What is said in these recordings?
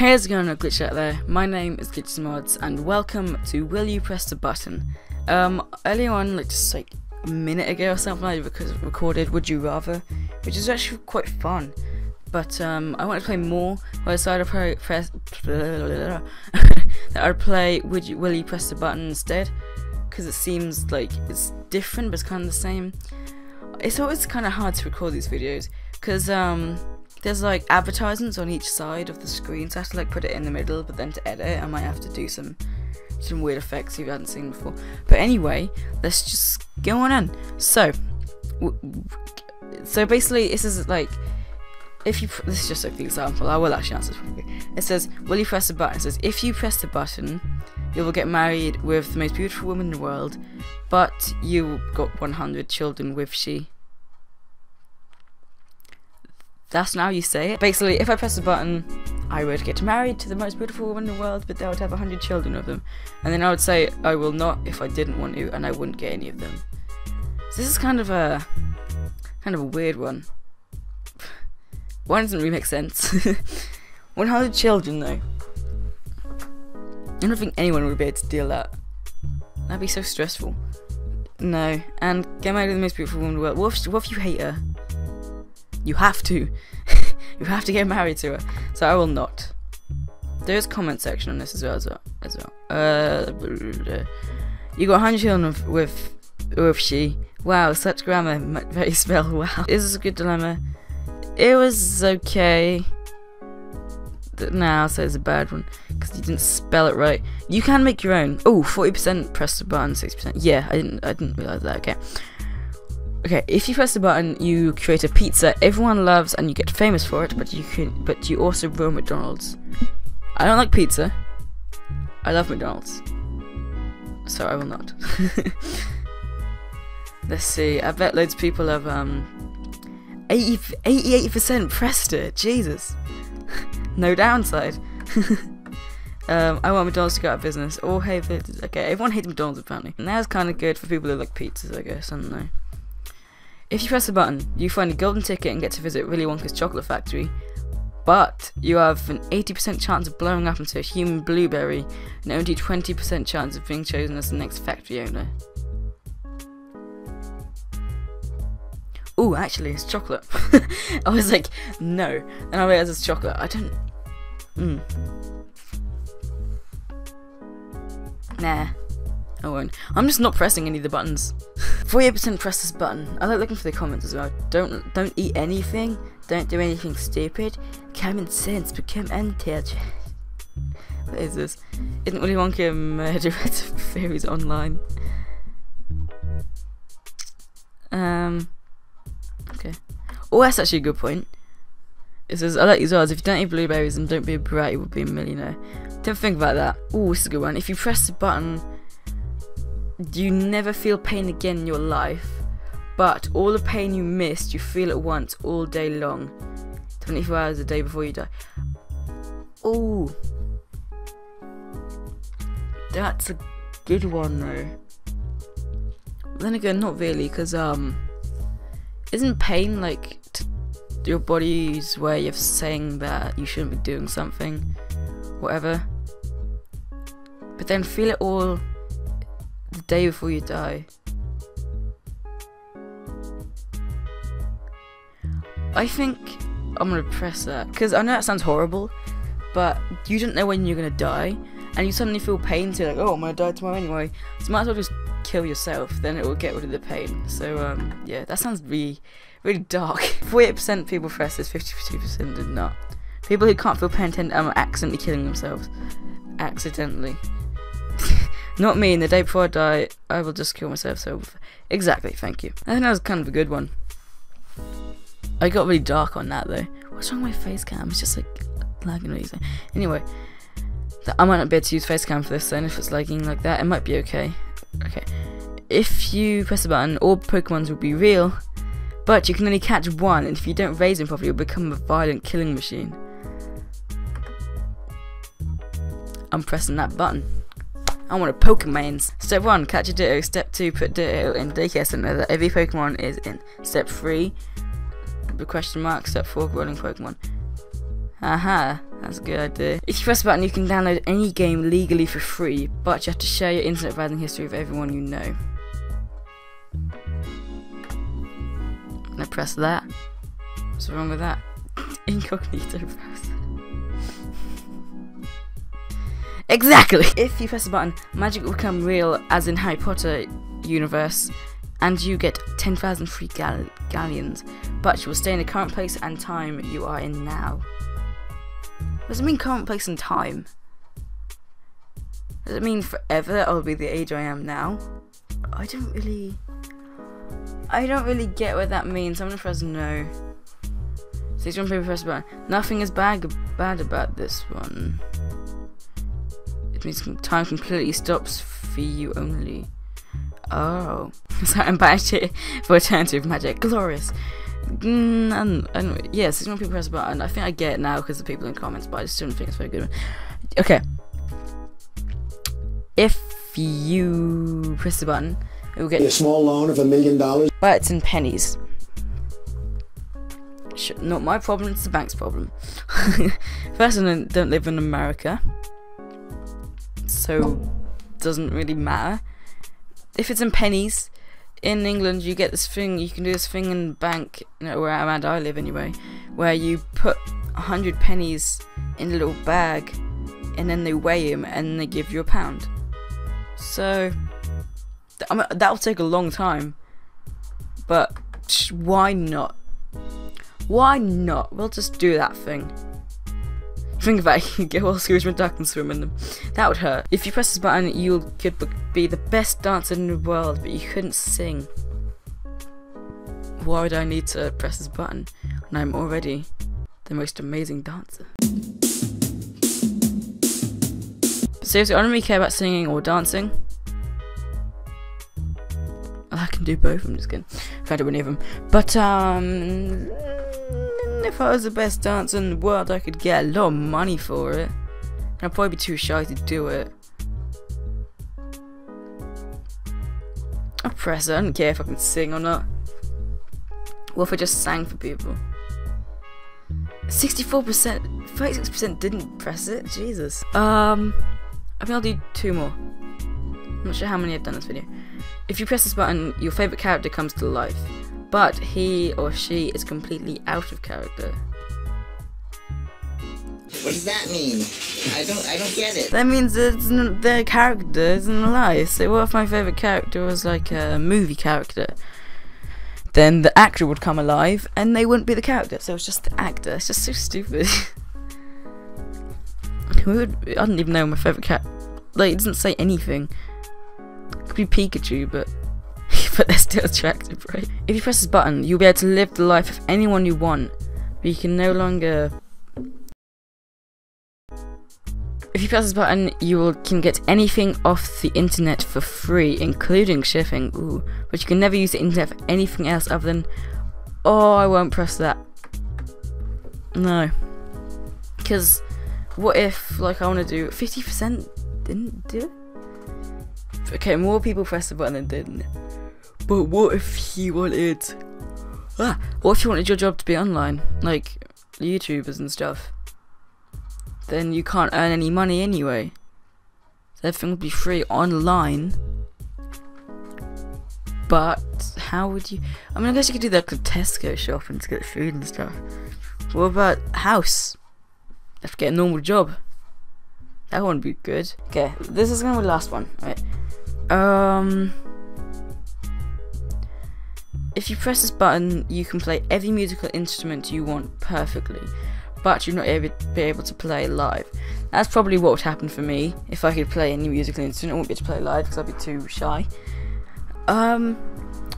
It going, no glitch out there? My name is Glitchiest Modz, and welcome to Will You Press the Button? Um, earlier on, like just like a minute ago or something, I rec- recorded Would You Rather, which is actually quite fun. But um, I want to play more. so I decided to press that I'd play Would You Will You Press the Button instead, because it seems like it's different, but it's kind of the same. It's always kind of hard to record these videos because um there's like advertisements on each side of the screen, so I have to like put it in the middle, but then to edit, I might have to do some some weird effects you haven't seen before. But anyway, let's just go on in. So, so basically, this is like if you this is just like the example. I will actually answer this. It says, "Will you press the button?" It says, "If you press the button, you will get married with the most beautiful woman in the world, but you got 100 children with she." That's now you say it. Basically, if I press the button, I would get married to the most beautiful woman in the world, but they would have 100 children with them. And then I would say, I will not if I didn't want to, and I wouldn't get any of them. So this is kind of a, kind of a weird one. Why doesn't really make sense. 100 children, though. I don't think anyone would be able to deal that. That'd be so stressful. No, and get married to the most beautiful woman in the world. What if, what if you hate her? You have to. you have to get married to her. So I will not. There's comment section on this as well as well. As well. Uh, you got 100 children with, with, with she. Wow, such grammar. Very spell. Wow. This is a good dilemma. It was okay. Now, i say it's a bad one because you didn't spell it right. You can make your own. Oh, 40% press the button, 60%. Yeah, I didn't. I didn't realize that. Okay. Okay, if you press the button, you create a pizza everyone loves and you get famous for it, but you can but you also ruin McDonald's. I don't like pizza. I love McDonald's. So I will not. Let's see. I bet loads of people have um 80 88% pressed it. Jesus. no downside. um, I want McDonald's to go out of business. Or hey, okay, everyone hates McDonald's apparently. And that's kind of good for people who like pizzas, I guess. I don't know. If you press a button, you find a golden ticket and get to visit Willy Wonka's chocolate factory, but you have an 80% chance of blowing up into a human blueberry and only 20% chance of being chosen as the next factory owner. Oh, actually, it's chocolate. I was like, no. And I realized it's chocolate. I don't. Mm. Nah. I won't. I'm just not pressing any of the buttons. 48% press this button. I like looking for the comments as well. Don't don't eat anything. Don't do anything stupid. Common sense. Become intelligent. What is this? Isn't Willy Wonka a murderer theories online? Um. Okay. Oh, that's actually a good point. It says, I like these words. If you don't eat blueberries and don't be a brat, you will be a millionaire. Don't think about that. Oh, this is a good one. If you press the button you never feel pain again in your life, but all the pain you missed, you feel at once all day long. 24 hours a day before you die. Oh, that's a good one though. Then again, not really, because um, isn't pain like your body's way of saying that you shouldn't be doing something, whatever? But then feel it all the day before you die. I think I'm gonna press that because I know that sounds horrible, but you don't know when you're gonna die, and you suddenly feel pain. So like, oh, I'm gonna die tomorrow anyway. So might as well just kill yourself. Then it will get rid of the pain. So um, yeah, that sounds really, really dark. 48% people press this, 52% did not. People who can't feel pain tend um, accidentally killing themselves. Accidentally. Not me, and the day before I die, I will just kill myself, so... Exactly, thank you. I think that was kind of a good one. I got really dark on that, though. What's wrong with my face cam? It's just, like, lagging really Anyway, I might not be able to use face cam for this, then, if it's lagging like that. It might be okay. Okay. If you press the button, all Pokemons will be real, but you can only catch one, and if you don't raise them properly, you'll become a violent killing machine. I'm pressing that button. I want a Pokemon. Step 1, catch a Ditto. Step 2, put Ditto in daycare center that every Pokemon is in. Step 3, the question mark. Step 4, rolling Pokemon. Aha, That's a good idea. If you press button, you can download any game legally for free, but you have to share your internet browsing history with everyone you know. And I press that. What's wrong with that? Incognito browser. Exactly! If you press the button, magic will become real, as in Harry Potter universe, and you get 10,000 free gal galleons, but you will stay in the current place and time you are in now. Does it mean current place and time? Does it mean forever I'll be the age I am now? I don't really... I don't really get what that means. I'm gonna press no. Stage one paper press button. Nothing is bad, bad about this one. Time completely stops for you only. Oh. so I'm back to for alternative magic. Glorious. Mm, and, and yeah, six more people press the button. I think I get it now because the people in comments, but I just don't think it's very good. Okay. If you press the button, it will get a small loan of a million dollars. But it's in pennies. Not my problem, it's the bank's problem. First, I don't live in America, so doesn't really matter. If it's in pennies, in England you get this thing, you can do this thing in bank, you know, where around I live anyway, where you put a hundred pennies in a little bag, and then they weigh them and they give you a pound. So, that'll take a long time, but why not? Why not? We'll just do that thing. Think about it, you get all Scrooge McDuck and swim in them. That would hurt. If you press this button, you could be the best dancer in the world, but you couldn't sing. Why would I need to press this button when I'm already the most amazing dancer? Seriously, I don't really care about singing or dancing. I can do both, I'm just kidding. Can't do any of them. But, um if I was the best dancer in the world, I could get a lot of money for it. I'd probably be too shy to do it. I press it, I don't care if I can sing or not. What if I just sang for people? 64%, 36% didn't press it, Jesus. Um, I think I'll do two more. I'm not sure how many I've done this video. If you press this button, your favourite character comes to life but he or she is completely out of character. What does that mean? I don't I don't get it. That means it's their character isn't alive. So what if my favourite character was like a movie character? Then the actor would come alive and they wouldn't be the character, so it's just the actor. It's just so stupid. Who would I don't even know my favourite cat like it doesn't say anything. It could be Pikachu, but but they're still attractive, right? If you press this button, you'll be able to live the life of anyone you want, but you can no longer... If you press this button, you will, can get anything off the internet for free, including shipping, ooh, but you can never use the internet for anything else other than... Oh, I won't press that. No. Because, what if, like, I want to do... 50% didn't do it? Okay, more people pressed the button than didn't. But what if he wanted... Ah, what if you wanted your job to be online? Like, YouTubers and stuff. Then you can't earn any money anyway. So everything would be free online. But, how would you... I mean, I guess you could do that at Tesco shopping to get food and stuff. What about house? You have to get a normal job. That wouldn't be good. Okay, this is gonna be the last one. Right. Um... If you press this button, you can play every musical instrument you want perfectly, but you're not able be able to play live. That's probably what would happen for me if I could play any musical instrument. I wouldn't be able to play live because I'd be too shy. Um,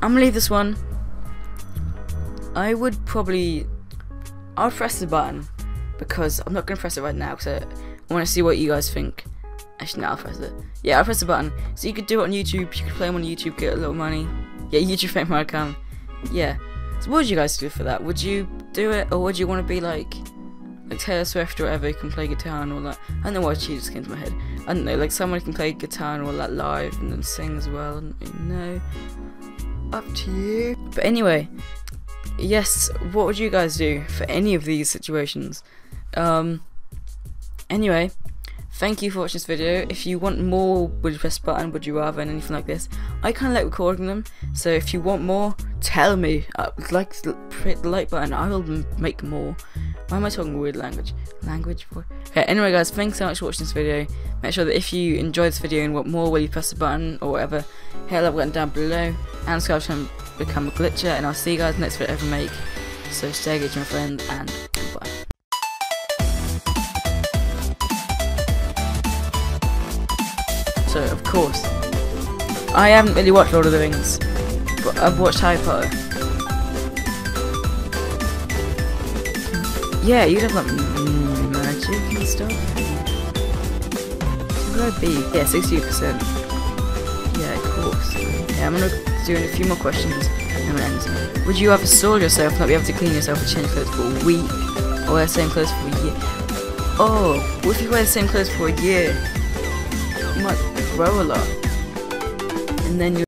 I'm gonna leave this one. I would probably, I would press the button because I'm not gonna press it right now because I want to see what you guys think. Actually, now I'll press it. Yeah, I'll press the button. So you could do it on YouTube. You could play them on YouTube, get a little money. Yeah, YouTube fame might come yeah. So what would you guys do for that? Would you do it, or would you want to be like, like Taylor Swift or whatever, who can play guitar and all that? I don't know why she just came to my head. I don't know, like someone can play guitar and all that live and then sing as well. And know, up to you. But anyway, yes. What would you guys do for any of these situations? Um, Anyway, thank you for watching this video. If you want more Would You Press Button, Would You Rather, and anything like this, I kind of like recording them. So if you want more, tell me. Uh, like, hit the like button, I will make more. Why am I talking weird language? Language. Okay, anyway, guys, thanks so much for watching this video. Make sure that if you enjoyed this video and want more, will you press the button or whatever, hit the button down below and subscribe to become a glitcher. And I'll see you guys next video I ever make. So stay good, my friend, and So, of course, I haven't really watched Lord of the Rings, but I've watched Harry Potter. Yeah, you'd have like mm, magic and stuff. What would I be? Yeah, 60%. Yeah, of course. Yeah, I'm gonna do a few more questions and end. Would you ever soil yourself, not be able to clean yourself or change clothes for a week? Or wear the same clothes for a year? Oh, what if you wear the same clothes for a year? Grow a lot. And then you